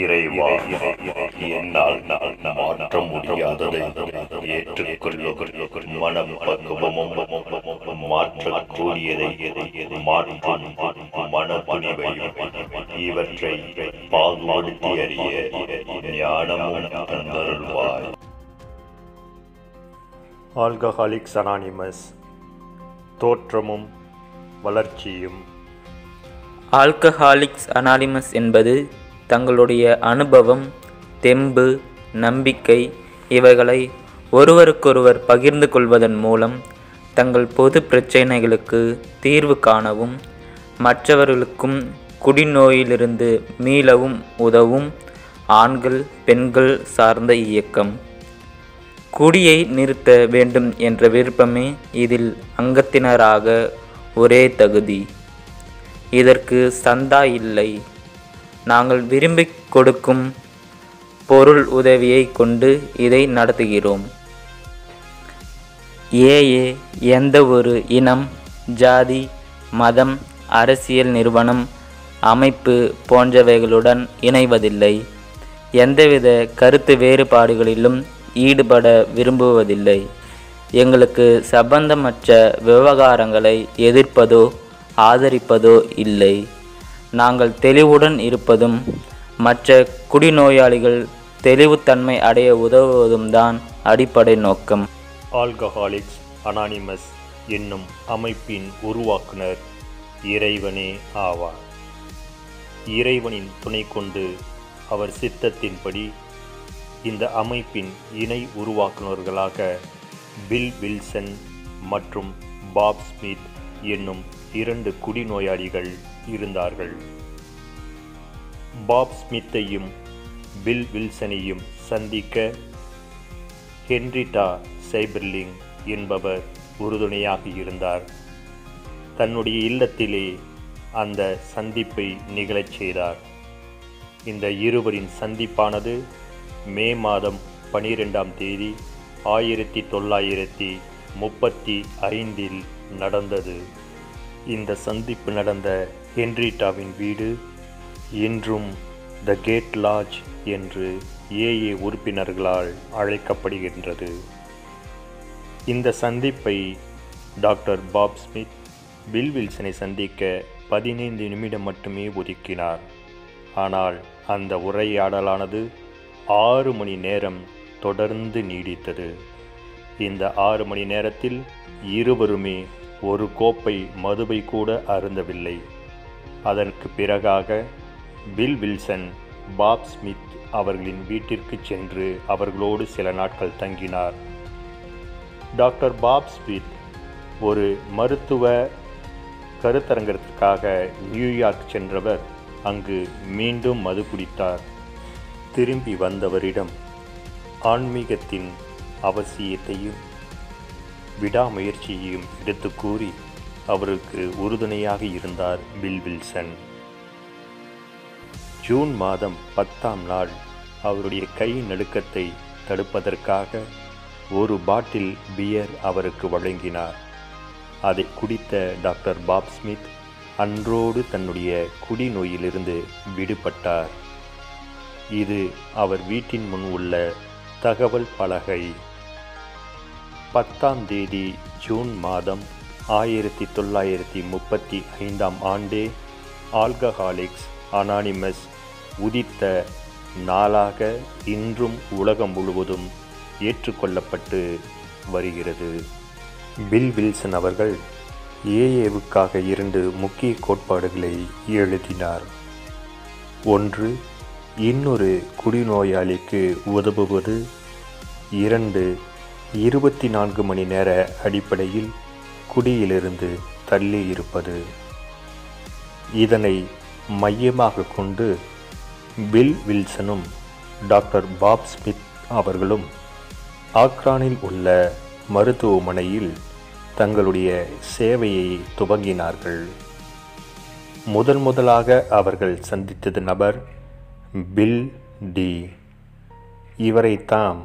இறைவா என்னால் மாற்ற முடியாததை ஏற்றுக்கொள்ளும் மனம் பக்குவமும் மாற்றக்கூடியதை மாற்றும் மனத்துணிவையும் இவற்றை பாகுபடுத்தி அறிய ஞானமும் தந்தருள்வாய். ஆல்கஹாலிக்ஸ் அனானிமஸ் தோற்றமும் வளர்ச்சியும். ஆல்கஹாலிக்ஸ் அனானிமஸ் என்பது தங்களுடைய அனுபவம் தெம்பு நம்பிக்கை இவைகளை ஒருவருக்கொருவர் பகிர்ந்து கொள்வதன் மூலம் தங்கள் பொது பிரச்சினைகளுக்கு தீர்வு காணவும் மற்றவர்களுக்கும் குடிநோயிலிருந்து மீளவும் உதவும் ஆண்கள் பெண்கள் சார்ந்த இயக்கம். குடியை நிறுத்த வேண்டும் என்ற விருப்பமே இதில் அங்கத்தினராக ஒரே தகுதி. இதற்கு சந்தா இல்லை. நாங்கள் விரும்பி கொடுக்கும் பொருள் உதவியை கொண்டு இதை நடத்துகிறோம். ஏஏ எந்த ஒரு இனம் ஜாதி மதம் அரசியல் நிறுவனம் அமைப்பு போன்றவைகளுடன் இணைவதில்லை. எந்தவித கருத்து வேறுபாடுகளிலும் ஈடுபட விரும்புவதில்லை. எங்களுக்கு சம்பந்தமற்ற விவகாரங்களை எதிர்ப்பதோ ஆதரிப்பதோ இல்லை. நாங்கள் தெளிவுடன் இருப்பதும் மற்ற குடிநோயாளிகள் தெளிவுத்தன்மை அடைய உதவுவதும் தான் அடிப்படை நோக்கம். ஆல்கஹாலிக்ஸ் அனானிமஸ் என்னும் அமைப்பின் உருவாக்குனர் இறைவனே ஆவார். இறைவனின் துணை கொண்டு அவர் சித்தத்தின்படி இந்த அமைப்பின் இணை உருவாக்குநர்களாக பில் வில்சன் மற்றும் பாப் ஸ்மித் என்னும் இரண்டு குடிநோயாளிகள் இருந்தார்கள். பாப் ஸ்மித்தையும் பில் வில்சனையும் சந்திக்க ஹென்ரிட்டா சைபர்லிங் என்பவர் உறுதுணையாக இருந்தார். தன்னுடைய இல்லத்திலே அந்த சந்திப்பை நிகழச் செய்தார். இந்த இருவரின் சந்திப்பானது மே மாதம் பனிரெண்டாம் தேதி ஆயிரத்தி தொள்ளாயிரத்தி முப்பத்தி ஐந்தில் நடந்தது. இந்த சந்திப்பு நடந்த ஹென்ரிட்டாவின் வீடு இன்றும் த கேட் லாட்ஜ் என்று ஏஏ உறுப்பினர்களால் அழைக்கப்படுகின்றது. இந்த சந்திப்பை டாக்டர் பாப் ஸ்மித் பில் வில்சனை சந்திக்க பதினைந்து நிமிடம் மட்டுமே ஒதுக்கினார். ஆனால் அந்த உரையாடலானது ஆறு மணி நேரம் தொடர்ந்து நீடித்தது. இந்த ஆறு மணி நேரத்தில் இருவருமே ஒரு கோப்பை மதுவை கூட அருந்தவில்லை. அதற்கு பிறகாக பில் வில்சன் பாப் ஸ்மித் அவர்களின் வீட்டிற்கு சென்று அவர்களோடு சில நாட்கள் தங்கினார். டாக்டர் பாப் ஸ்மித் ஒரு மருத்துவ கருத்தரங்கத்திற்காக நியூயார்க் சென்றவர். அங்கு மீண்டும் மது குடித்தார். திரும்பி வந்தவரிடம் ஆன்மீகத்தின் அவசியத்தையும் விடாமுயற்சியையும் எடுத்து கூறி அவருக்கு உறுதுணையாக இருந்தார் பில் வில்சன். ஜூன் மாதம் பத்தாம் நாள் அவருடைய கை நடுக்கத்தை தடுப்பதற்காக ஒரு பாட்டில் பியர் அவருக்கு வழங்கினார். அதை குடித்த டாக்டர் பாப் ஸ்மித் அன்றோடு தன்னுடைய குடிநோயிலிருந்து விடுபட்டார். இது அவர் வீட்டின் முன் உள்ள தகவல் பலகை பத்தாம் தேதி ஜூன் மாதம் ஆயிரத்தி தொள்ளாயிரத்தி முப்பத்தி ஐந்தாம் ஆண்டே ஆல்கஹாலிக்ஸ் அனானிமஸ் உதித்த நாளாக இன்றும் உலகம் முழுவதும் ஏற்றுக்கொள்ளப்பட்டு வருகிறது. பில் வில்சன் அவர்கள் ஏஏவுக்காக இரண்டு முக்கிய கோட்பாடுகளை எழுதினார். ஒன்று இன்னொரு குடிநோயாளிக்கு உதவுவது. இரண்டு இருபத்தி நான்கு மணி நேர அடிப்படையில் குடியிலிருந்து தள்ளி இருப்பது. இதனை மையமாக கொண்டு பில் வில்சனும் டாக்டர் பாப் ஸ்மித் அவர்களும் ஆக்ரானில் உள்ள மருத்துவமனையில் தங்களுடைய சேவையை துவங்கினார்கள். முதன் முதலாக அவர்கள் சந்தித்தது நபர் பில் டி இவரைத்தாம்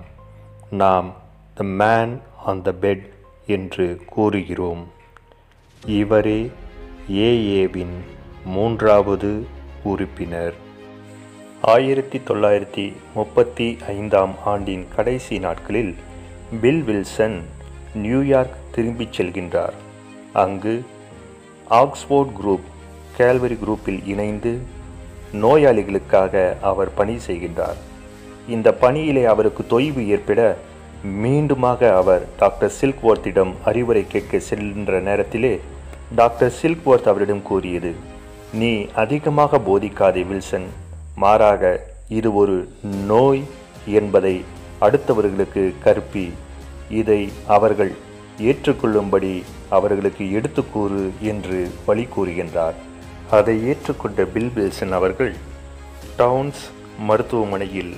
நாம் the man on the bed என்று கூறுகிறோம். இவரே ஏஏவின் மூன்றாவது உறுப்பினர். ஆயிரத்தி தொள்ளாயிரத்தி முப்பத்தி ஐந்தாம் ஆண்டின் கடைசி நாட்களில் பில் வில்சன் நியூயார்க் திரும்பிச் செல்கின்றார். அங்கு ஆக்ஸ்போர்ட் குரூப் கேல்வரி குரூப்பில் இணைந்து நோயாளிகளுக்காக அவர் பணி செய்கின்றார். இந்த பணியிலே அவருக்கு தொய்வு ஏற்பட மீண்டுமாக அவர் டாக்டர் சில்க்வர்த்திடம் அறிவுரை கேட்க செல்கின்ற நேரத்திலே டாக்டர் சில்க்வர்த் அவரிடம் கூறியது நீ அதிகமாக போதிக்காதே வில்சன். மாறாக இது ஒரு நோய் என்பதை அடுத்தவர்களுக்கு கற்பி இதை அவர்கள் ஏற்றுக்கொள்ளும்படி அவர்களுக்கு எடுத்துக்கூறு என்று வழி கூறுகின்றார். அதை ஏற்றுக்கொண்ட பில் வில்சன் அவர்கள் டவுன்ஸ் மருத்துவமனையில்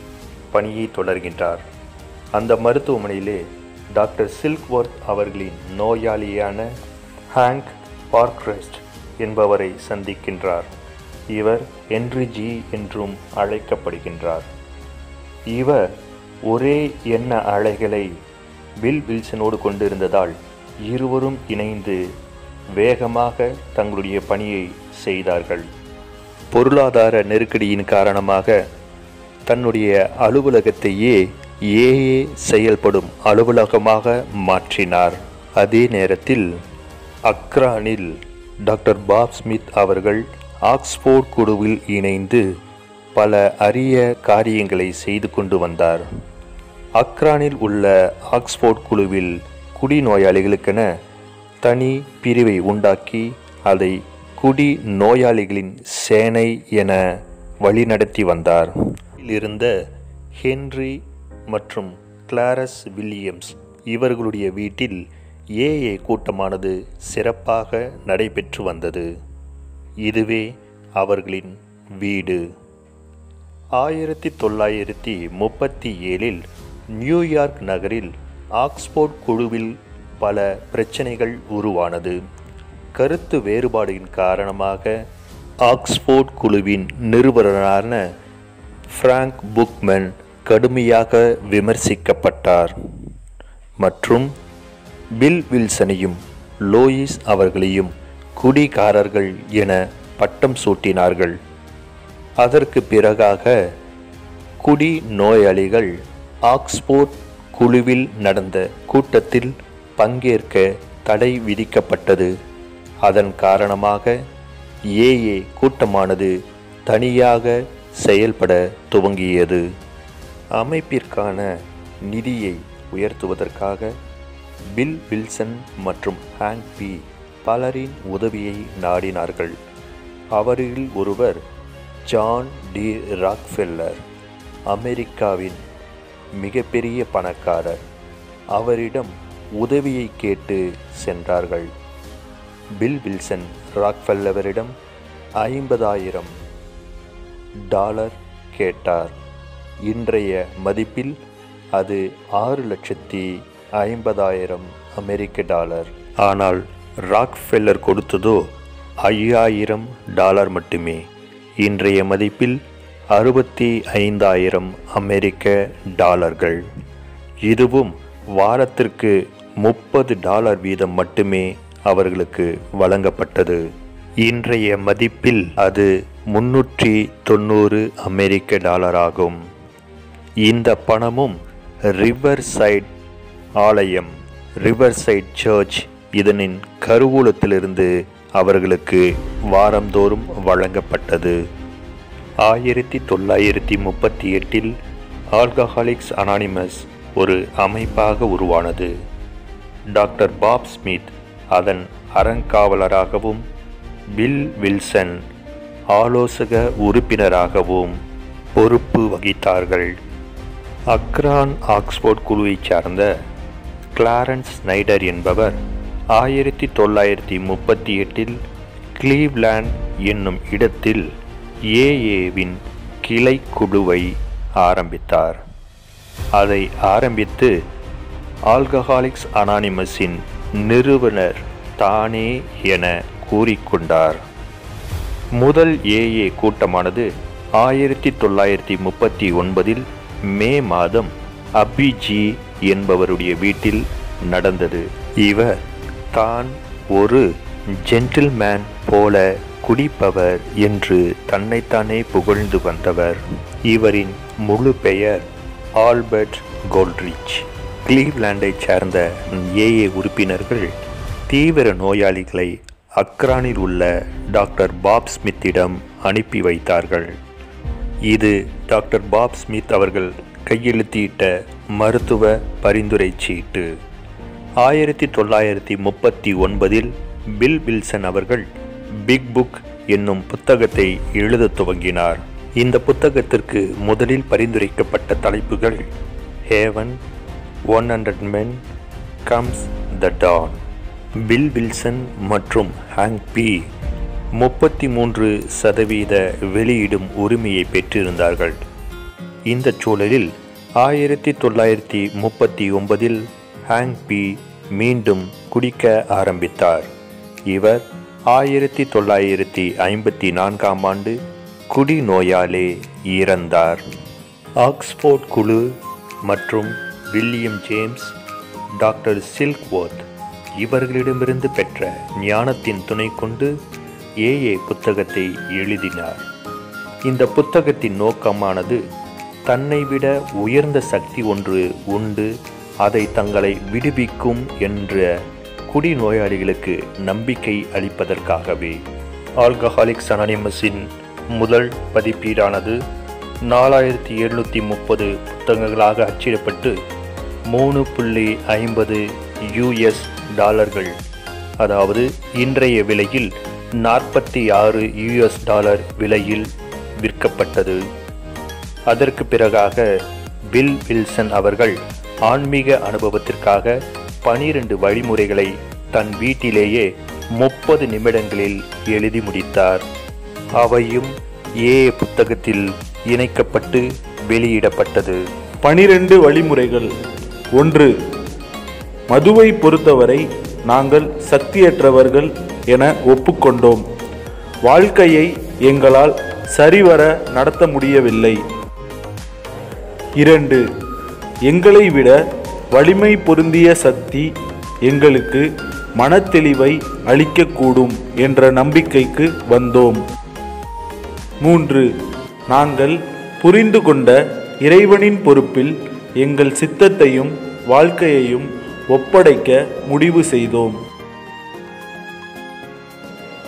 பணியை தொடர்கின்றார். அந்த மருத்துவமனையிலே டாக்டர் சில்க்வர்த் அவர்களின் நோயாளியான ஹாங்க் பார்க்ரெஸ்ட் என்பவரை சந்திக்கின்றார். இவர் ஹென்ரி ஜி என்றும் அழைக்கப்படுகின்றார். இவர் ஒரே எண்ண அலைகளை பில் வில்சனோடு கொண்டிருந்ததால் இருவரும் இணைந்து வேகமாக தங்களுடைய பணியை செய்தார்கள். பொருளாதார நெருக்கடியின் காரணமாக தன்னுடைய அலுவலகத்தையே ஏஏ செயல்படும் அலுவலகமாக மாற்றினார். அதே நேரத்தில் அக்ரானில் டாக்டர் பாப் ஸ்மித் அவர்கள் ஆக்ஸ்போர்ட் குழுவில் இணைந்து பல அரிய காரியங்களை செய்து கொண்டு வந்தார். அக்ரானில் உள்ள ஆக்ஸ்போர்ட் குழுவில் குடிநோயாளிகளுக்கென தனி பிரிவை உண்டாக்கி அதை குடி நோயாளிகளின் சேனை என வழிநடத்தி வந்தார். இருந்த ஹென்றி மற்றும் கிளாரஸ் வில்லியம்ஸ் இவர்களுடைய வீட்டில் ஏஏ கூட்டமானது சிறப்பாக நடைபெற்று வந்தது. இதுவே அவர்களின் வீடு. ஆயிரத்தி தொள்ளாயிரத்தி முப்பத்தி ஏழில் நியூயார்க் நகரில் ஆக்ஸ்போர்ட் குழுவில் பல பிரச்சனைகள் உருவானது. கருத்து வேறுபாடின் காரணமாக ஆக்ஸ்போர்ட் குழுவின் நிறுவனரான ஃப்ராங்க் புக்மன் கடுமையாக விமர்சிக்கப்பட்டார். மற்றும் பில் வில்சனையும் லோயிஸ் அவர்களையும் குடிகாரர்கள் என பட்டம் சூட்டினார்கள். அதற்கு பிறகாக குடி நோயாளிகள் ஆக்ஸ்போர்ட் குழுவில் நடந்த கூட்டத்தில் பங்கேற்க தடை விதிக்கப்பட்டது. அதன் காரணமாக ஏஏ கூட்டமானது தனியாக செயல்பட துவங்கியது. அமைப்பிற்கான நிதியை உயர்த்துவதற்காக பில் வில்சன் மற்றும் ஹேங்க் பி பலரின் உதவியை நாடினார்கள். அவரில் ஒருவர் ஜான் டி ராக்ஃபெல்லர் அமெரிக்காவின் மிகப்பெரிய பணக்காரர். அவரிடம் உதவியை கேட்டு சென்றார்கள். பில் வில்சன் ராக்ஃபெல்லவரிடம் ஐம்பதாயிரம் டாலர் கேட்டார். இன்றைய மதிப்பில் அது ஆறு லட்சத்தி ஐம்பதாயிரம் அமெரிக்க டாலர். ஆனால் ராக்ஃபெல்லர் கொடுத்ததோ ஐயாயிரம் டாலர் மட்டுமே. இன்றைய மதிப்பில் அறுபத்தி ஐந்தாயிரம் அமெரிக்க டாலர்கள். இதுவும் வாரத்திற்கு முப்பது டாலர் வீதம் மட்டுமே அவர்களுக்கு வழங்கப்பட்டது. இன்றைய மதிப்பில் அது முன்னூற்றி தொண்ணூறு அமெரிக்க டாலர் ஆகும். இந்த பணமும் ரிவர் சைட் ஆலயம் ரிவர் சைட் சர்ச் இதனின் கருவூலத்திலிருந்து அவர்களுக்கு வாரந்தோறும் வழங்கப்பட்டது. ஆயிரத்தி தொள்ளாயிரத்தி முப்பத்தி எட்டில் ஆல்கஹாலிக்ஸ் அனானிமஸ் ஒரு அமைப்பாக உருவானது. டாக்டர் பாப் ஸ்மித் அதன் அறங்காவலராகவும் பில் வில்சன் ஆலோசக உறுப்பினராகவும் பொறுப்பு வகித்தார்கள். அக்ரான் ஆக்ஸ்போர்ட் குழுவைச் சார்ந்த கிளாரன்ஸ் ஸ்னைடர் என்பவர் ஆயிரத்தி தொள்ளாயிரத்தி முப்பத்தி எட்டில் கிளீவ்லேண்ட் என்னும் இடத்தில் ஏஏவின் கிளை குழுவை ஆரம்பித்தார். அதை ஆரம்பித்து ஆல்கஹாலிக்ஸ் அனானிமஸின் நிறுவனர் தானே என கூறிக்கொண்டார் முதல் ஏஏ கூட்டமானது ஆயிரத்தி தொள்ளாயிரத்தி முப்பத்தி ஒன்பதில் மே மாதம் அபிஜி என்பவருடைய வீட்டில் நடந்தது. இவர் தான் ஒரு ஜென்டில்மேன் போல குடிப்பவர் என்று தன்னைத்தானே புகழ்ந்து வந்தவர். இவரின் முழு பெயர் ஆல்பர்ட் கோல்ட்ரிச் கிளீவ்லாண்டைச் சேர்ந்த ஏஏ உறுப்பினர்கள் தீவிர நோயாளிகளை அக்ரானில் உள்ள டாக்டர் பாப் ஸ்மித்திடம் அனுப்பி வைத்தார்கள். இது டாக்டர் பாப் ஸ்மித் அவர்கள் கையெழுத்திட்ட மருத்துவ பரிந்துரை சீட்டு. ஆயிரத்தி தொள்ளாயிரத்தி முப்பத்தி ஒன்பதில் பில் வில்சன் அவர்கள் பிக் புக் என்னும் புத்தகத்தை எழுத துவங்கினார். இந்த புத்தகத்திற்கு முதலில் பரிந்துரைக்கப்பட்ட தலைப்புகள் haven one hundred men comes the dawn Bill Wilson மற்றும் ஹாங் பி முப்பத்தி மூன்று சதவீத வெளியிடும் உரிமையை பெற்றிருந்தார்கள். இந்த சூழலில் ஆயிரத்தி தொள்ளாயிரத்தி முப்பத்தி ஒன்பதில் ஹாங் பி மீண்டும் குடிக்க ஆரம்பித்தார். இவர் ஆயிரத்தி தொள்ளாயிரத்தி ஐம்பத்தி நான்காம் ஆண்டு குடிநோயாலே இறந்தார். ஆக்ஸ்போர்ட் குழு மற்றும் வில்லியம் ஜேம்ஸ் டாக்டர் சில்க்வோர்த் இவர்களிடமிருந்து பெற்ற ஞானத்தின் துணை கொண்டு ஏஏ புத்தகத்தை எழுதினார். இந்த புத்தகத்தின் நோக்கமானது தன்னை விட உயர்ந்த சக்தி ஒன்று உண்டு அதை தங்களை விடுவிக்கும் என்ற குடிநோயாளிகளுக்கு நம்பிக்கை அளிப்பதற்காகவே. ஆல்கஹாலிக்ஸ் அனானிமஸின் முதல் பதிப்பீடானது நாலாயிரத்தி எழுநூற்றி முப்பது புத்தகங்களாக அச்சிடப்பட்டு மூணு புள்ளி ஐம்பது யூஎஸ் டாலர்கள். அதாவது இன்றைய விலையில் நாற்பத்தி ஆறு யூஎஸ் டாலர் விலையில் விற்கப்பட்டது. அதற்கு பிறகாக பில் வில்சன் அவர்கள் ஆன்மீக அனுபவத்திற்காக பனிரெண்டு வழிமுறைகளை தன் வீட்டிலேயே முப்பது நிமிடங்களில் எழுதி முடித்தார். அவையும் ஏ புத்தகத்தில் இணைக்கப்பட்டு வெளியிடப்பட்டது. பனிரெண்டு வழிமுறைகள். ஒன்று மதுவை பொறுத்தவரை நாங்கள் சக்தியற்றவர்கள் என ஒப்புக்கொண்டோம். வாழ்க்கையை எங்களால் சரிவர நடத்த முடியவில்லை. இரண்டு எங்களை விட வலிமை பொருந்திய சக்தி எங்களுக்கு மனத்தெளிவை அளிக்கக்கூடும் என்ற நம்பிக்கைக்கு வந்தோம். மூன்று நாங்கள் புரிந்து கொண்ட இறைவனின் பொறுப்பில் எங்கள் சித்தத்தையும் வாழ்க்கையையும் ஒப்படைக்க முடிவு செய்தோம்.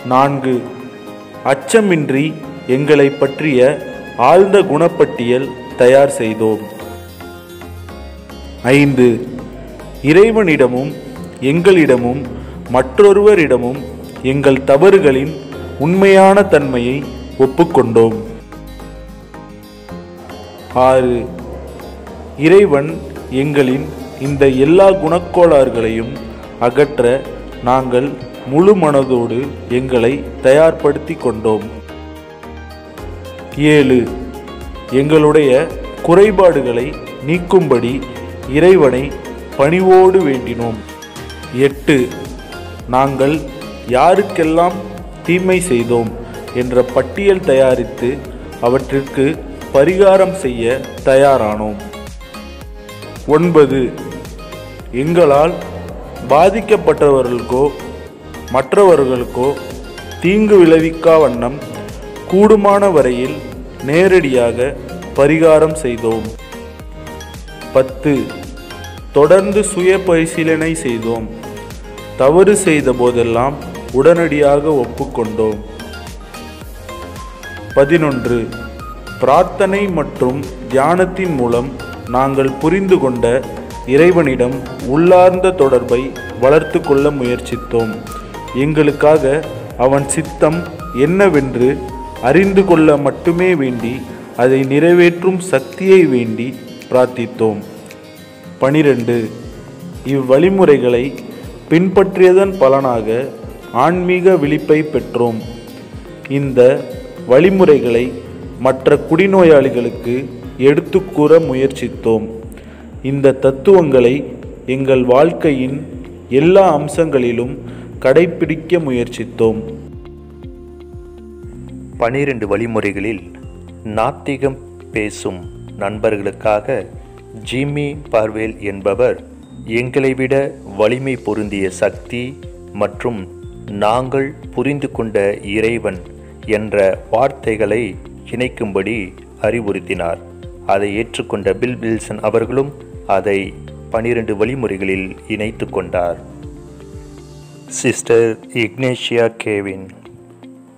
நான்கு அச்சமின்றி எங்களை பற்றிய ஆழ்ந்த குணப்பட்டியல் தயார் செய்தோம். ஐந்து இறைவனிடமும் எங்களிடமும் மற்றொருவரிடமும் எங்கள் தவறுகளின் உண்மையான தன்மையை ஒப்புக்கொண்டோம். ஆறு இறைவன் எங்களின் இந்த எல்லா குணக்கோளாறுகளையும் அகற்ற நாங்கள் முழு மனதோடு எங்களை தயார்படுத்தி கொண்டோம். ஏழு எங்களுடைய குறைபாடுகளை நீக்கும்படி இறைவனை பணிவோடு வேண்டினோம். எட்டு நாங்கள் யாருக்கெல்லாம் தீமை செய்தோம் என்ற பட்டியல் தயாரித்து அவற்றிற்கு பரிகாரம் செய்ய தயாரானோம். ஒன்பது எங்களால் பாதிக்கப்பட்டவர்களுக்கோ மற்றவர்களுக்கோ தீங்கு விளைவிக்கா வண்ணம் கூடுமான வரையில் நேரடியாக பரிகாரம் செய்தோம். பத்து. தொடர்ந்து சுய பரிசீலனை செய்தோம். தவறு செய்த போதெல்லாம் உடனடியாக ஒப்புக்கொண்டோம். பதினொன்று. பிரார்த்தனை மற்றும் தியானத்தின் மூலம் நாங்கள் புரிந்து கொண்ட இறைவனிடம் உள்ளார்ந்த தொடர்பை வளர்த்து கொள்ள முயற்சித்தோம். எங்களுக்காக அவன் சித்தம் என்னவென்று அறிந்து கொள்ள மட்டுமே வேண்டி அதை நிறைவேற்றும் சக்தியை வேண்டி பிரார்த்தித்தோம். பனிரெண்டு. இவ்வழிமுறைகளை பின்பற்றியதன் பலனாக ஆன்மீக விழிப்பை பெற்றோம். இந்த வழிமுறைகளை மற்ற குடிநோயாளிகளுக்கு எடுத்துக்கூற முயற்சித்தோம். இந்த தத்துவங்களை எங்கள் வாழ்க்கையின் எல்லா அம்சங்களிலும் கடைப்பிடிக்க முயற்சித்தோம். பனிரெண்டு வழிமுறைகளில் நாத்திகம் பேசும் நண்பர்களுக்காக ஜிம்மி பார்வேல் என்பவர் எங்களை விட வலிமை பொருந்திய சக்தி மற்றும் நாங்கள் புரிந்து கொண்ட இறைவன் என்ற வார்த்தைகளை இணைக்கும்படி அறிவுறுத்தினார். அதை ஏற்றுக்கொண்ட பில் வில்சன் அவர்களும் அதை பனிரெண்டு வழிமுறைகளில் இணைத்து கொண்டார். Sister Ignatia Gavin.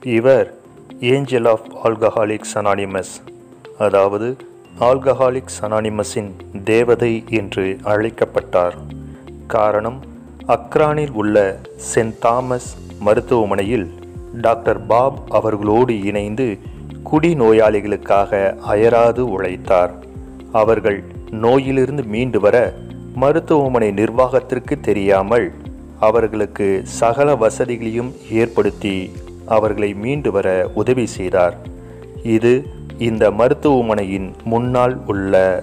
இவர் ஏஞ்சல் ஆஃப் ஆல்கஹாலிக்ஸ் அனானிமஸ் அதாவது ஆல்கஹாலிக்ஸ் அனானிமஸின் தேவதை என்று அழைக்கப்பட்டார். காரணம் அக்ரானில் உள்ள சென்ட் தாமஸ் மருத்துவமனையில் டாக்டர் பாப் அவர்களோடு இணைந்து குடி நோயாளிகளுக்காக அயராது உழைத்தார். அவர்கள் நோயிலிருந்து மீண்டு வர மருத்துவமனை நிர்வாகத்திற்கு தெரியாமல் அவர்களுக்கு சகல வசதிகளையும் ஏற்படுத்தி அவர்களை மீண்டு வர உதவி செய்தார். இது இந்த மருத்துவமனையின் முன்னால் உள்ள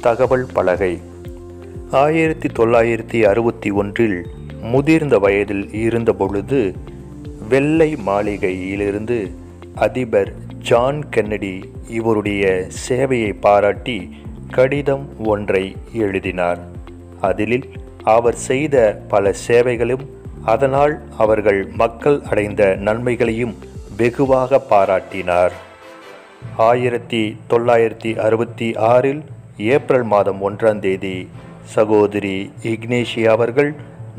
தகவல் பலகை. ஆயிரத்தி தொள்ளாயிரத்தி அறுபத்தி ஒன்றில் முதிர்ந்த வயதில் இருந்தபொழுது வெள்ளை மாளிகையிலிருந்து அதிபர் ஜான் கென்னடி இவருடைய சேவையை பாராட்டி கடிதம் ஒன்றை எழுதினார். அதில் அவர் செய்த பல சேவைகளும் அதனால் அவர்கள் மக்கள் அடைந்த நன்மைகளையும் வெகுவாக பாராட்டினார். ஆயிரத்தி தொள்ளாயிரத்தி அறுபத்தி ஆறில் ஏப்ரல் மாதம் ஒன்றாம் தேதி சகோதரி இக்னேஷியா அவர்கள்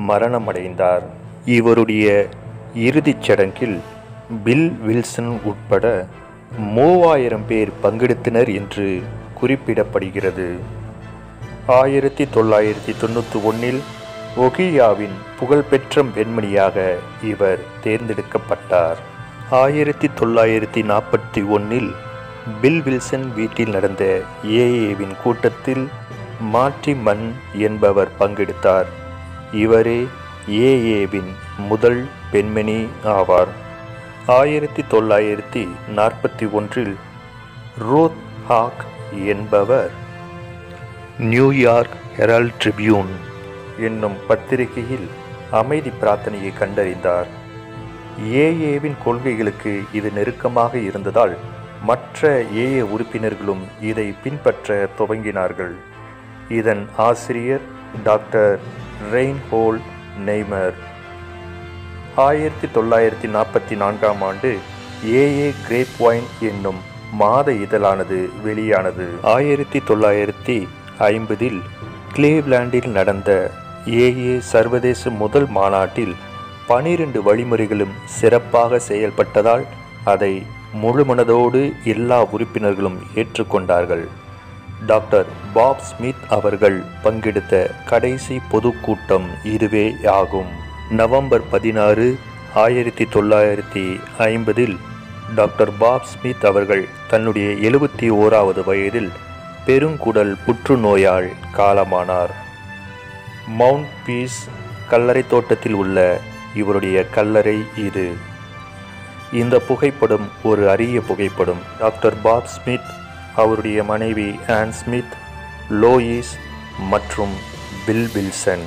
மரணமடைந்தார். இவருடைய இறுதிச் சடங்கில் பில் வில்சன் உட்பட மூவாயிரம் பேர் பங்கெடுத்தனர் என்று குறிப்பிடப்படுகிறது. ஆயிரத்தி தொள்ளாயிரத்தி தொண்ணூற்றி ஒன்றில் ஒகியாவின் புகழ்பெற்ற பெண்மணியாக இவர் தேர்ந்தெடுக்கப்பட்டார். ஆயிரத்தி தொள்ளாயிரத்தி நாற்பத்தி ஒன்றில் பில் வில்சன் வீட்டில் நடந்த ஏஏவின் கூட்டத்தில் மாற்றி மன் என்பவர் பங்கெடுத்தார். இவரே ஏஏவின் முதல் பெண்மணி ஆவார். ஆயிரத்தி தொள்ளாயிரத்தி நாற்பத்தி ஒன்றில் ரோத் ஹாக் என்பவர் நியூயார்க் ஹெரால்ட் ட்ரிபியூன் என்னும் பத்திரிகையில் அமைதி பிரார்த்தனையை கண்டறிந்தார். ஏஏவின் கொள்கைகளுக்கு இது நெருக்கமாக இருந்ததால் மற்ற ஏஏ உறுப்பினர்களும் இதை பின்பற்ற துவங்கினார்கள். இதன் ஆசிரியர் டாக்டர் ரெயின்ஹோல் நெய்மர். ஆயிரத்தி தொள்ளாயிரத்தி நாற்பத்தி நான்காம் ஆண்டு ஏஏ கிரேப் வைன் என்னும் மாத இதழானது வெளியானது. ஆயிரத்தி தொள்ளாயிரத்தி ஐம்பதில் கிளேவ்லாண்டில் நடந்த ஏஏ சர்வதேச முதல் மாநாட்டில் பனிரெண்டு வழிமுறைகளும் சிறப்பாக செயல்பட்டதால் அதை முழுமனதோடு எல்லா உறுப்பினர்களும் ஏற்றுக்கொண்டார்கள். டாக்டர் பாப் ஸ்மித் அவர்கள் பங்கெடுத்த கடைசி பொதுக்கூட்டம் இதுவே ஆகும். நவம்பர் பதினாறு ஆயிரத்தி தொள்ளாயிரத்தி ஐம்பதில் டாக்டர் பாப் ஸ்மித் அவர்கள் தன்னுடைய எழுபத்தி ஓராவது வயதில் பெருங்குடல் புற்றுநோயால் காலமானார். மவுண்ட் பீஸ் கல்லறை தோட்டத்தில் உள்ள இவருடைய கல்லறை இது. இந்த புகைப்படம் ஒரு அரிய புகைப்படம். டாக்டர் பாப் ஸ்மித் அவருடைய மனைவி ஆன் ஸ்மித் லோயிஸ் மற்றும் பில் வில்சன்.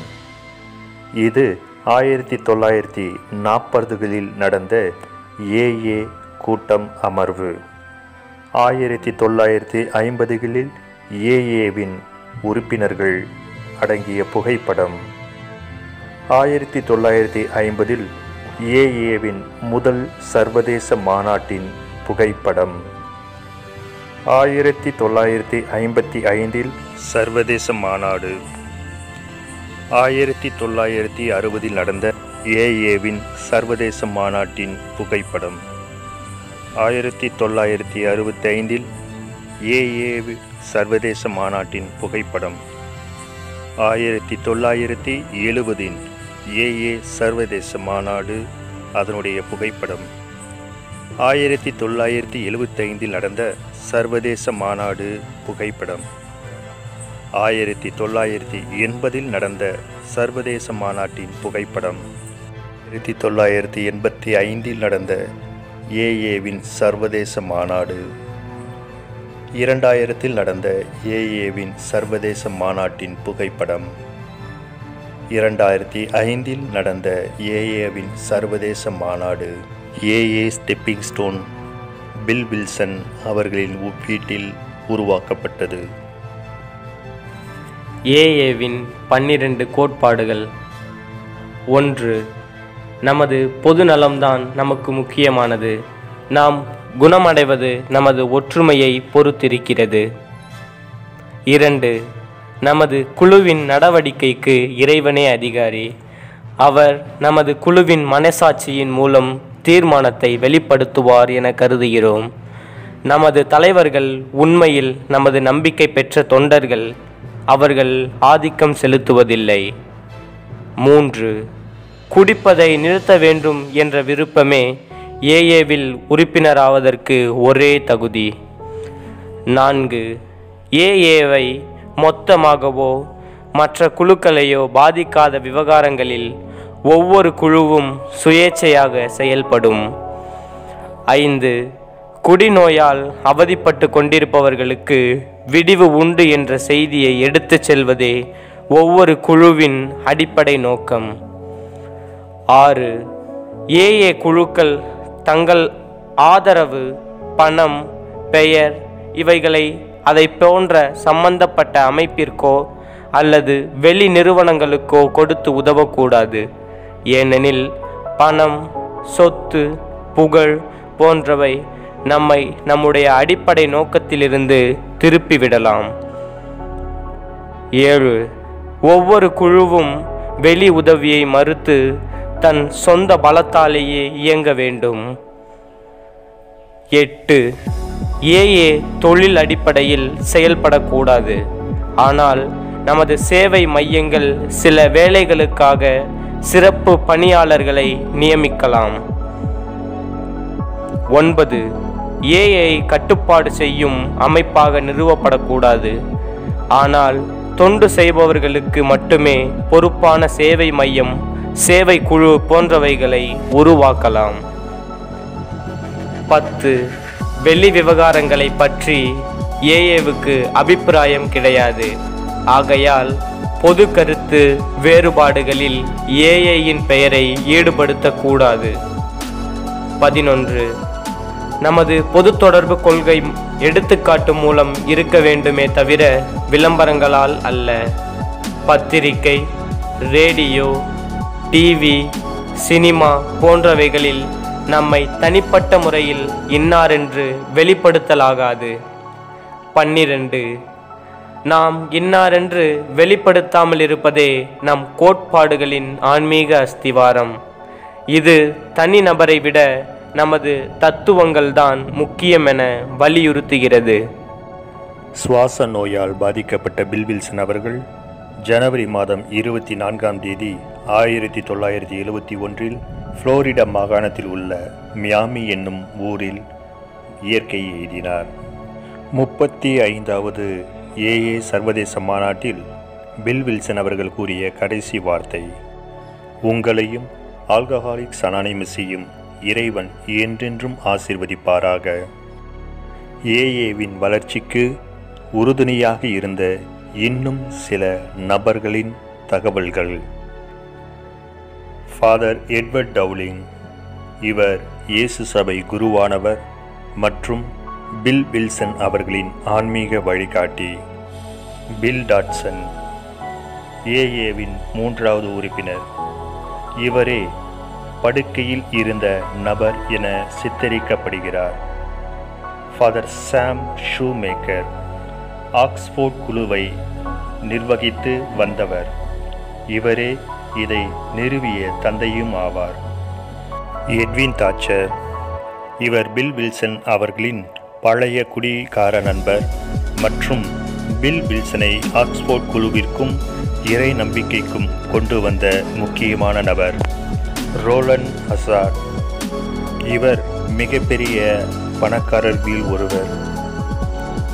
இது ஆயிரத்தி தொள்ளாயிரத்தி நாற்பதுகளில் நடந்த ஏஏ கூட்டம் அமர்வு. ஆயிரத்தி தொள்ளாயிரத்தி ஐம்பதுகளில் ஏஏவின் உறுப்பினர்கள் அடங்கிய புகைப்படம். ஆயிரத்தி தொள்ளாயிரத்தி ஐம்பதில் ஏஏவின் முதல் சர்வதேச மாநாட்டின் புகைப்படம். ஆயிரத்தி தொள்ளாயிரத்தி ஐம்பத்தி ஐந்தில் சர்வதேச மாநாடு. ஆயிரத்தி தொள்ளாயிரத்தி அறுபதில் நடந்த ஏஏவின் சர்வதேச மாநாட்டின் புகைப்படம். ஆயிரத்தி தொள்ளாயிரத்தி அறுபத்தைந்தில் ஏஏ சர்வதேச மாநாட்டின் புகைப்படம். ஆயிரத்தி தொள்ளாயிரத்தி எழுபதின் ஏஏ சர்வதேச மாநாடு அதனுடைய புகைப்படம். ஆயிரத்தி தொள்ளாயிரத்தி எழுபத்தைந்தில் நடந்த சர்வதேச மாநாடு புகைப்படம். ஆயிரத்தி தொள்ளாயிரத்தி எண்பதில் நடந்த சர்வதேச மாநாட்டின் புகைப்படம். ஆயிரத்தி தொள்ளாயிரத்தி எண்பத்தி ஐந்தில் நடந்த ஏஏவின் சர்வதேச மாநாடு. இரண்டாயிரத்தில் நடந்த ஏஏவின் சர்வதேச மாநாட்டின் புகைப்படம். இரண்டாயிரத்தி ஐந்தில் நடந்த ஏஏவின் சர்வதேச மாநாடு. AA stepping stone Bill Wilson அவர்களின் ஒப்பீட்டில் உருவாக்கப்பட்டது. ஏஏவின் பன்னிரண்டு கோட்பாடுகள். ஒன்று நமது பொது நலம்தான் நமக்கு முக்கியமானது. நாம் குணமடைவது நமது ஒற்றுமையை பொறுத்திருக்கிறது. இரண்டு நமது குழுவின் நடவடிக்கைக்கு இறைவனே அதிகாரி. அவர் நமது குழுவின் மனசாட்சியின் மூலம் தீர்மானத்தை வெளிப்படுத்துவார் என கருதுகிறோம். நமது தலைவர்கள் உண்மையில் நமது நம்பிக்கை பெற்ற தொண்டர்கள். அவர்கள் ஆதிக்கம் செலுத்துவதில்லை. மூன்று குடிப்பதை நிறுத்த வேண்டும் என்ற விருப்பமே ஏஏவில் உறுப்பினராவதற்கு ஒரே தகுதி. நான்கு ஏஏவை மொத்தமாகவோ மற்ற குழுக்களையோ பாதிக்காத விவகாரங்களில் ஒவ்வொரு குழுவும் சுயேட்சையாக செயல்படும். ஐந்து குடிநோயால் அவதிப்பட்டு கொண்டிருப்பவர்களுக்கு விடிவு உண்டு என்ற செய்தியை எடுத்துச் செல்வதே ஒவ்வொரு குழுவின் அடிப்படை நோக்கம். ஆறு. ஏஏ குழுக்கள் தங்கள் ஆதரவு பணம் பெயர் இவைகளை அதை போன்ற சம்பந்தப்பட்ட அமைப்பிற்கோ அல்லது வெளி நிறுவனங்களுக்கோ கொடுத்து உதவக்கூடாது. ஏனெனில் பணம் சொத்து புகழ் போன்றவை நம்மை நம்முடைய அடிப்படை நோக்கத்திலிருந்து திருப்பிவிடலாம். ஏழு. ஒவ்வொரு குழுவும் வெளி உதவியை மறுத்து தன் சொந்த பலத்தாலேயே இயங்க வேண்டும். எட்டு ஏஏ தொழில் அடிப்படையில் செயல்படக்கூடாது. ஆனால் நமது சேவை மையங்கள் சில வேலைகளுக்காக சிறப்பு பணியாளர்களை நியமிக்கலாம். ஒன்பது ஏஐ கட்டுப்பாடு செய்யும் அமைப்பாக நிறுவப்படக்கூடாது. ஆனால் தொண்டு செய்பவர்களுக்கு மட்டுமே பொறுப்பான சேவை மையம் சேவை குழு போன்றவைகளை உருவாக்கலாம். பத்து வெளி விவகாரங்களை பற்றி ஏஏவுக்கு அபிப்பிராயம் கிடையாது. ஆகையால் பொது கருத்து வேறுபாடுகளில் ஏஏயின் பெயரை ஈடுபடுத்தக்கூடாது. பதினொன்று நமது பொது தொடர்பு கொள்கை எடுத்துக்காட்டு மூலம் இருக்க வேண்டுமே தவிர விளம்பரங்களால் அல்ல. பத்திரிகை ரேடியோ டிவி சினிமா போன்றவைகளில் நம்மை தனிப்பட்ட முறையில் இன்னாரென்று வெளிப்படுத்தலாகாது. பன்னிரண்டு நாம் இன்னாரென்று வெளிப்படுத்தாமல் இருப்பதே நம் கோட்பாடுகளின் ஆன்மீக அஸ்திவாரம். இது தனிநபரை விட நமது தத்துவங்கள்தான் முக்கியமென வலியுறுத்துகிறது. சுவாச நோயால் பாதிக்கப்பட்ட பில்வில்சன் அவர்கள் ஜனவரி மாதம் இருபத்தி நான்காம் தேதி ஆயிரத்தி தொள்ளாயிரத்தி எழுபத்தி ஒன்றில் புளோரிடா மாகாணத்தில் உள்ள மியாமி என்னும் ஊரில் இயற்கை எய்தினார். முப்பத்தி ஐந்தாவது ஏஏ சர்வதேச மாநாட்டில் பில் வில்சன் அவர்கள் கூறிய கடைசி வார்த்தை உங்களையும் ஆல்கஹாலிக்ஸ் அனானிமஸையும் இறைவன் என்றென்றும் ஆசிர்வதிப்பாராக. ஏஏவின் வளர்ச்சிக்கு உறுதுணையாக இருந்த இன்னும் சில நபர்களின் தகவல்கள். ஃபாதர் எட்வர்ட் டவுலிங் இவர் இயேசு சபை குருவானவர் மற்றும் பில் வில்சன் அவர்களின் ஆன்மீக வழிகாட்டி. பில் டாட்சன் ஏஏவின் மூன்றாவது உறுப்பினர். இவரே படுக்கையில் இருந்த நபர் என சித்தரிக்கப்படுகிறார். ஃபாதர் சாம் ஷூமேக்கர் ஆக்ஸ்போர்ட் குழுவை நிர்வகித்து வந்தவர். இவரே இதை நிறுவிய தந்தையும் ஆவார். எட்வின் தாச்சர் இவர் பில் வில்சன் அவர்களின் பழைய குடிகார நண்பர் மற்றும் பில் வில்சனை ஆக்ஸ்போர்ட் குழுவிற்கும் இறை நம்பிக்கைக்கும் கொண்டு வந்த முக்கியமான நபர் ரோலன் அசார் இவர் மிகப்பெரிய பணக்காரர்களில் ஒருவர்.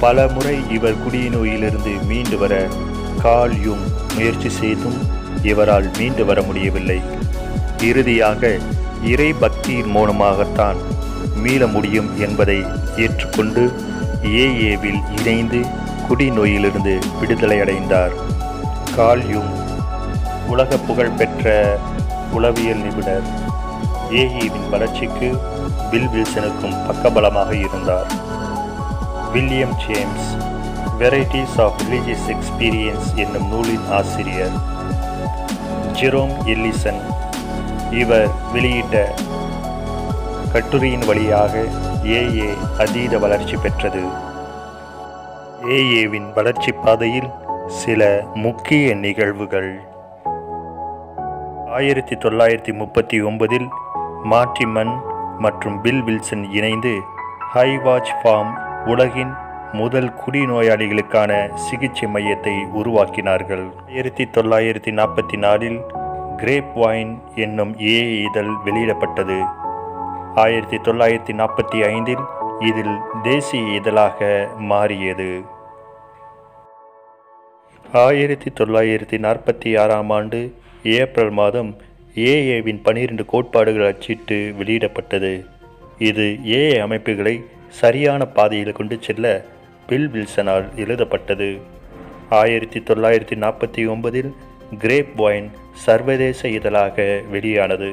பல முறை இவர் குடிநோயிலிருந்து மீண்டு வர கால் யும் முயற்சி செய்தும் இவரால் மீண்டு வர முடியவில்லை. இறுதியாக இறை பக்தியின் மூலமாகத்தான் மீள முடியும் என்பதை ஏற்றுக்கொண்டு ஏஏவில் இணைந்து குடிநோயிலிருந்து விடுதலை அடைந்தார் கால்யும் உலக புகழ் பெற்ற உளவியல் நிபுணர். ஏஏவின் வளர்ச்சிக்கு பில் வில்சனுக்கும் பக்கபலமாக இருந்தார். William James varieties of religious experience என்னும் நூலின் ஆசிரியர். Jerome Ellison. இவர் வெளியிட்ட கட்டுரையின் வழியாக ஏஏ அதீத வளர்ச்சி பெற்றது. ஏஏவின் வளர்ச்சி பாதையில் சில முக்கிய நிகழ்வுகள். ஆயிரத்தி தொள்ளாயிரத்தி முப்பத்தி ஒன்பதில் மார்டிமன் மற்றும் பில் வில்சன் இணைந்து ஹைவாச் ஃபார்ம் உலகின் முதல் குடிநோயாளிகளுக்கான சிகிச்சை மையத்தை உருவாக்கினார்கள். ஆயிரத்தி தொள்ளாயிரத்தி நாற்பத்தி நாலில் கிரேப் வைன் என்னும் ஏ இதழ் வெளியிடப்பட்டது. ஆயிரத்தி தொள்ளாயிரத்தி நாற்பத்தி ஐந்தில் இதில் தேசிய இதழாக மாறியது. ஆயிரத்தி தொள்ளாயிரத்தி நாற்பத்தி ஆறாம் ஆண்டு ஏப்ரல் மாதம் ஏஏவின் பனிரெண்டு கோட்பாடுகள் அச்சிட்டு வெளியிடப்பட்டது. இது ஏஏ அமைப்புகளை சரியான பாதையில் கொண்டு செல்ல பில் வில்சனால் எழுதப்பட்டது. ஆயிரத்தி தொள்ளாயிரத்தி நாற்பத்தி ஒன்பதில் கிரேப் வைன் சர்வதேச இதழாக வெளியானது.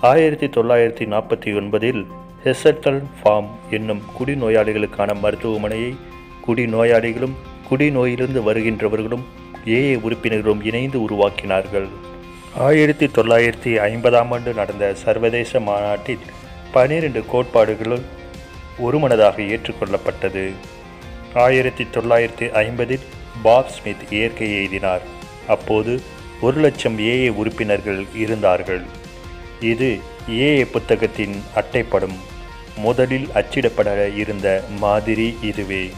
ஆயிரத்தி தொள்ளாயிரத்தி நாற்பத்தி ஒன்பதில் ஹெசட்டல் ஃபார்ம் என்னும் குடிநோயாளிகளுக்கான மருத்துவமனையை குடிநோயாளிகளும் குடிநோயிலிருந்து வருகின்றவர்களும் ஏஏ உறுப்பினர்களும் இணைந்து உருவாக்கினார்கள். ஆயிரத்தி தொள்ளாயிரத்தி ஐம்பதாம் ஆண்டு நடந்த சர்வதேச மாநாட்டில் பனிரெண்டு கோட்பாடுகளும் ஒருமனதாக ஏற்றுக்கொள்ளப்பட்டது. ஆயிரத்தி தொள்ளாயிரத்தி ஐம்பதில் பாப் ஸ்மித் இயற்கை எழுதினார் அப்போது ஒரு லட்சம் ஏஏ உறுப்பினர்கள் இருந்தார்கள். இது ஏஏ புத்தகத்தின் அட்டைப்படம். முதலில் அச்சிடப்பட இருந்த மாதிரி இதுவே.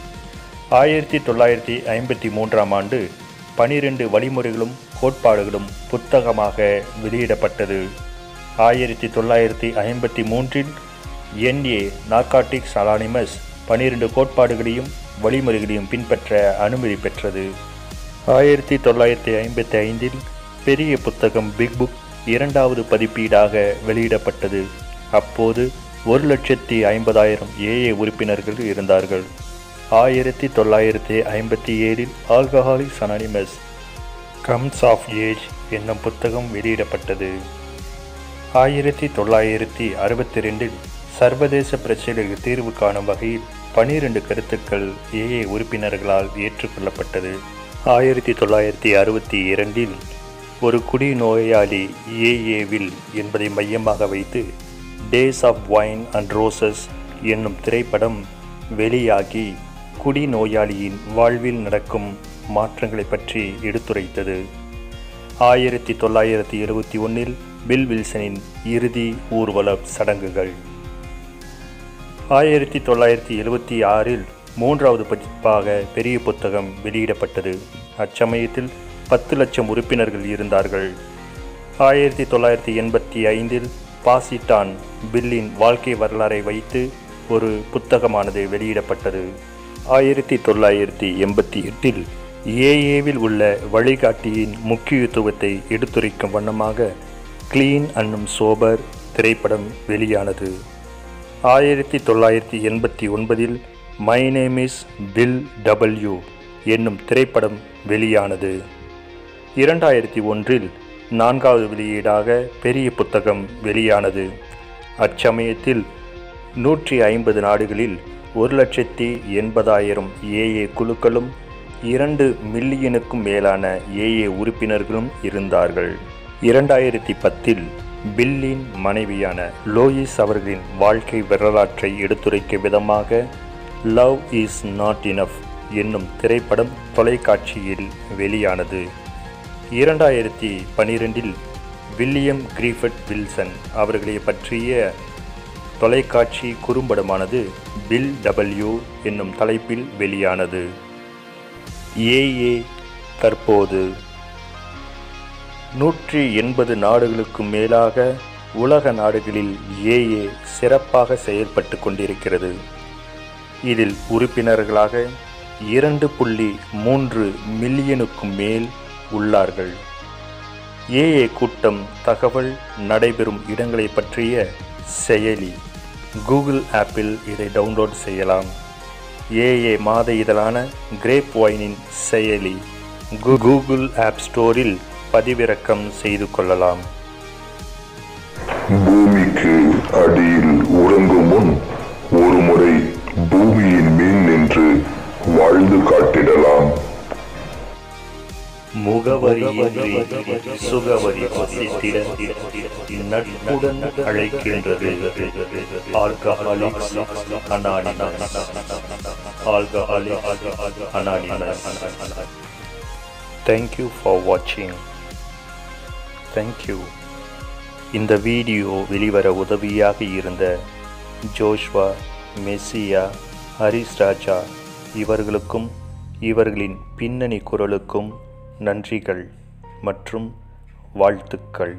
ஆயிரத்தி தொள்ளாயிரத்தி ஐம்பத்தி மூன்றாம் ஆண்டு பனிரெண்டு வழிமுறைகளும் கோட்பாடுகளும் புத்தகமாக வெளியிடப்பட்டது. ஆயிரத்தி தொள்ளாயிரத்தி ஐம்பத்தி மூன்றில் என்ஏ நார்காட்டிக்ஸ் அலானிமஸ் பனிரெண்டு கோட்பாடுகளையும் வழிமுறைகளையும் பின்பற்ற அனுமதி பெற்றது. ஆயிரத்தி தொள்ளாயிரத்தி ஐம்பத்தி ஐந்தில் பெரிய புத்தகம் பிக் புக் இரண்டாவது பதிப்பீடாக வெளியிடப்பட்டது. அப்போது ஒரு லட்சத்தி ஐம்பதாயிரம் ஏஏ உறுப்பினர்கள் இருந்தார்கள். ஆயிரத்தி தொள்ளாயிரத்தி ஐம்பத்தி ஏழில் alcoholics anonymous comes of age என்னும் புத்தகம் வெளியிடப்பட்டது. ஆயிரத்தி தொள்ளாயிரத்தி அறுபத்தி ரெண்டில் சர்வதேச பிரச்சனைகளுக்கு தீர்வு காணும் வகையில் பனிரெண்டு கருத்துக்கள் ஏஏ உறுப்பினர்களால் ஏற்றுக்கொள்ளப்பட்டது. ஆயிரத்தி தொள்ளாயிரத்தி அறுபத்தி இரண்டில் ஒரு குடிநோயாளி ஏஏவில் என்பதை மையமாக வைத்து days of wine and roses என்னும் திரைப்படம் வெளியாகி குடிநோயாளியின் வாழ்வில் நடக்கும் மாற்றங்களை பற்றி எடுத்துரைத்தது. ஆயிரத்தி தொள்ளாயிரத்தி எழுபத்தி ஒன்றில் பில் வில்சனின் இறுதி ஊர்வல சடங்குகள். ஆயிரத்தி தொள்ளாயிரத்தி எழுபத்தி ஆறில் மூன்றாவது பதிப்பாக பெரிய புத்தகம் வெளியிடப்பட்டது. அச்சமயத்தில் பத்து லட்சம் உறுப்பினர்கள் இருந்தார்கள். ஆயிரத்தி தொள்ளாயிரத்தி எண்பத்தி ஐந்தில் பாசிட்டான் பில்லின் வாழ்க்கை வரலாறை வைத்து ஒரு புத்தகமானது வெளியிடப்பட்டது. ஆயிரத்தி தொள்ளாயிரத்தி எண்பத்தி எட்டில் ஏஏவில் உள்ள வழிகாட்டியின் முக்கியத்துவத்தை எடுத்துரைக்கும் வண்ணமாக கிளீன் அன்னும் சோபர் திரைப்படம் வெளியானது. ஆயிரத்தி தொள்ளாயிரத்தி எண்பத்தி ஒன்பதில் my name is Bill W என்னும் திரைப்படம் வெளியானது. இரண்டாயிரத்தி ஒன்றில் நான்காவது வெளியீடாக பெரிய புத்தகம் வெளியானது. அச்சமயத்தில் நூற்றி ஐம்பது நாடுகளில் ஒரு லட்சத்தி எண்பதாயிரம் ஏஏ குழுக்களும் இரண்டு மில்லியனுக்கும் மேலான ஏஏ உறுப்பினர்களும் இருந்தார்கள். இரண்டாயிரத்தி பத்தில் பில்லின் மனைவியான லோயிஸ் அவர்களின் வாழ்க்கை வரலாற்றை எடுத்துரைக்கும் விதமாக லவ் இஸ் நாட் இனஃப் என்னும் திரைப்படம் தொலைக்காட்சியில் வெளியானது. இரண்டாயிரத்தி பனிரெண்டில் வில்லியம் கிரீஃபட் வில்சன் அவர்களை பற்றிய தொலைக்காட்சி குறும்படமானது பில் டபிள்யூ என்னும் தலைப்பில் வெளியானது. ஏஏ தற்போது நூற்றி எண்பது நாடுகளுக்கும் மேலாக உலக நாடுகளில் ஏஏ சிறப்பாக செயல்பட்டு கொண்டிருக்கிறது. இதில் உறுப்பினர்களாக இரண்டு புள்ளி மூன்று மில்லியனுக்கும் மேல் உள்ளார்கள். ஏஏ கூட்டம் தகவல் நடைபெறும் இடங்களை பற்றிய செயலி. கூகுள் ஆப்பில் இதை டவுன்லோட் செய்யலாம். ஏஏ மாத இதழான கிரேப் வைனின் செயலி. கூ- கூகுள் ஆப் ஸ்டோரில் பதிவிறக்கம் செய்து கொள்ளலாம். பூமிக்கு அடியில் உறங்கும் முன் ஒரு முறை பூமியின் மேல் நின்று வாழ்ந்து காட்டிடலாம். முகவரியின்றி சுகவரி வசித்திட நட்புடன் அழைக்கின்றது. ஆல்கஹாலிக்ஸ் தேங்க்யூ ஃபார் வாட்சிங் தேங்க்யூ இந்த வீடியோ வெளிவர உதவியாக இருந்த ஜோஷ்வா மெஸ்ஸியா ஹரிஸ் ராஜா இவர்களுக்கும் இவர்களின் பின்னணி குரலுக்கும் நன்றிகள் மற்றும் வாழ்த்துக்கள்.